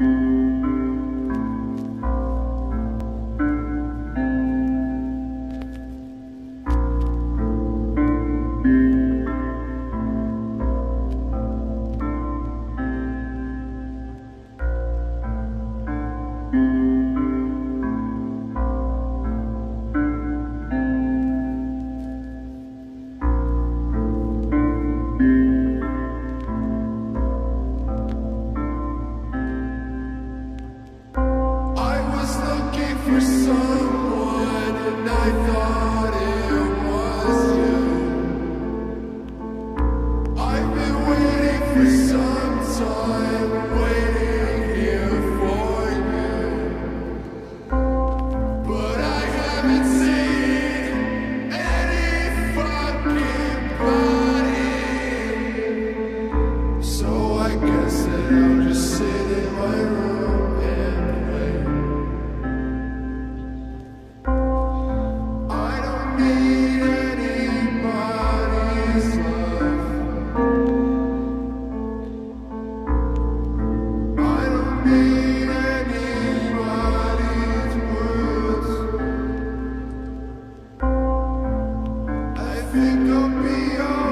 I think I'll be alright.